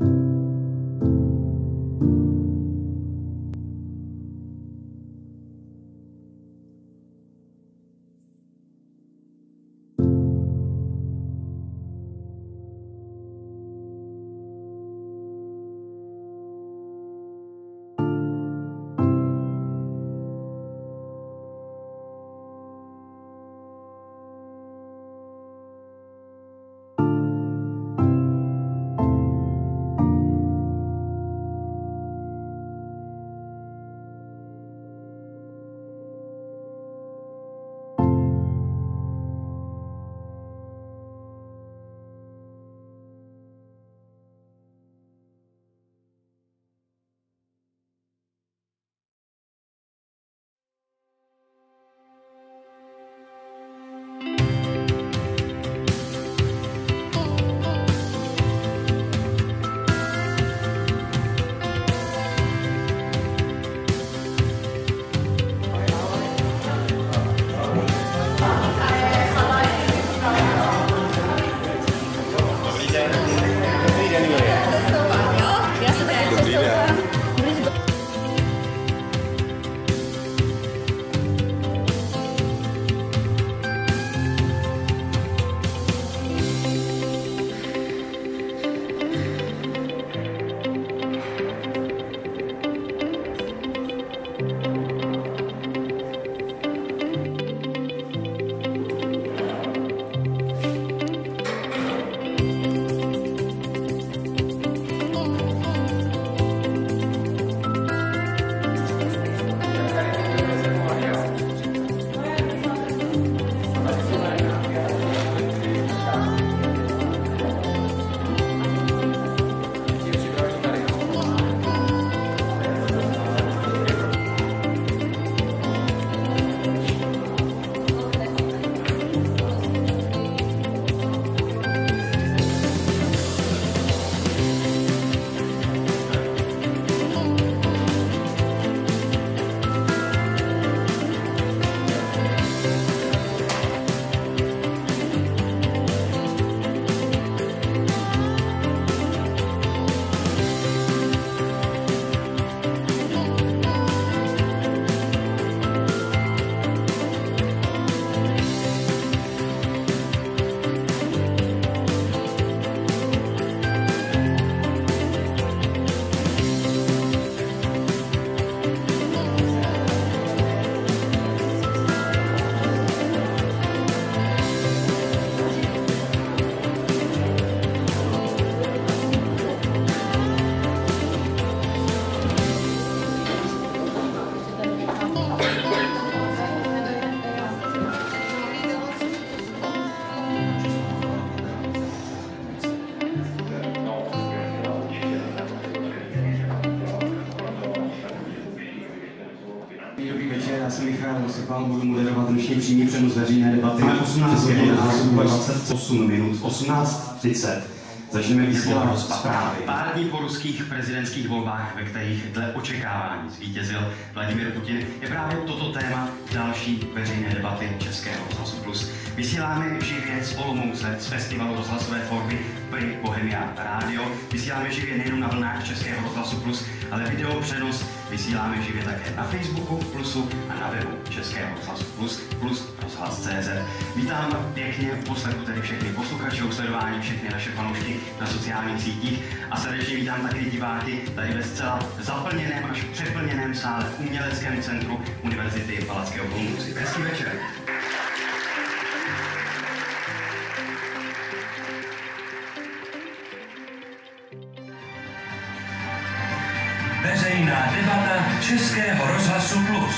you já jsem Michal Vosepal, budu moderovat dnešní přímý přenos veřejné debaty. Máme 18 hodin a 28 minut, 18.30. Začneme vysílat zprávy. Pár dní po ruských prezidentských volbách, ve kterých dle očekávání zvítězil Vladimir Putin, je právě toto téma další veřejné debaty Českého rozhlasu Plus. Vysíláme živě z Olomouce z festivalu rozhlasové tvorby Pri Bohemia Radio. Vysíláme živě nejen na vlnách Českého rozhlasu Plus, ale video přenos vysíláme živě také na Facebooku Plusu a na webu Českého rozhlasu Plus plus rozhlas.cz. Vítám pěkně v poslechu tedy všechny posluchače, sledování všechny naše fanoušky na sociálních sítích a srdečně vítám také diváky tady ve zcela zaplněném až přeplněném sále v Uměleckém centru Univerzity Palackého Olomouci. Hezký večer. Veřejná debata Českého rozhlasu Plus.